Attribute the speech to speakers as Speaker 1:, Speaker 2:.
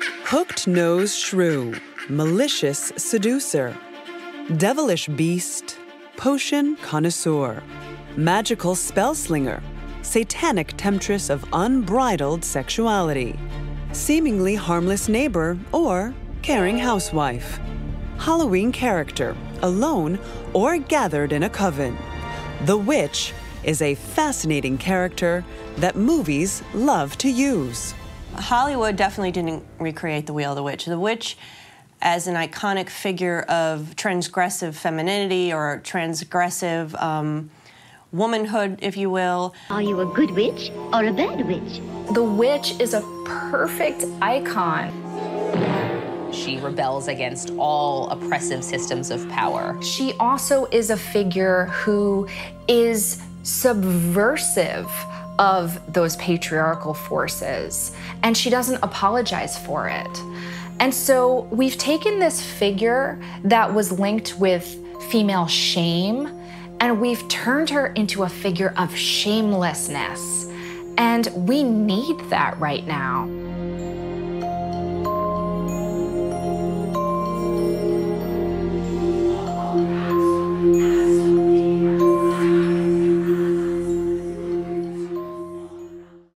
Speaker 1: Hooked nosed shrew, malicious seducer, devilish beast, potion connoisseur, magical spell slinger, satanic temptress of unbridled sexuality, seemingly harmless neighbor or caring housewife, Halloween character, alone or gathered in a coven. The witch is a fascinating character that movies love to use.
Speaker 2: Hollywood definitely didn't recreate the Wheel of the Witch. The witch, as an iconic figure of transgressive femininity or transgressive um, womanhood, if you will.
Speaker 3: Are you a good witch or a bad witch?
Speaker 4: The witch is a perfect icon.
Speaker 5: She rebels against all oppressive systems of power.
Speaker 4: She also is a figure who is subversive of those patriarchal forces, and she doesn't apologize for it. And so we've taken this figure that was linked with female shame, and we've turned her into a figure of shamelessness. And we need that right now.